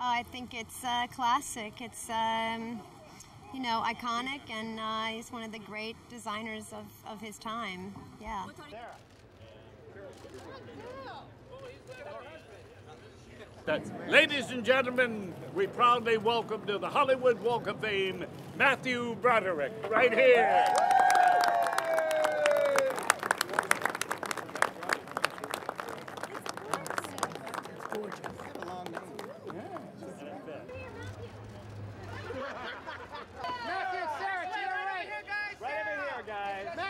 Oh, I think it's uh, classic. It's um, you know iconic, and uh, he's one of the great designers of, of his time. Yeah. Ladies and gentlemen, we proudly welcome to the Hollywood Walk of Fame Matthew Broderick, right here. It's gorgeous.